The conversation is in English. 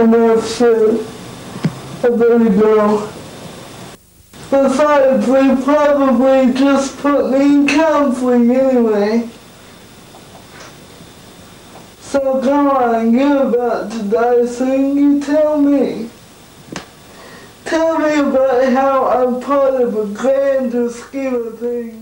enough to a baby girl. Besides, they probably just put me in counseling anyway. So come on, you're about to die soon, you tell me. Tell me about how I'm part of a grander scheme of things.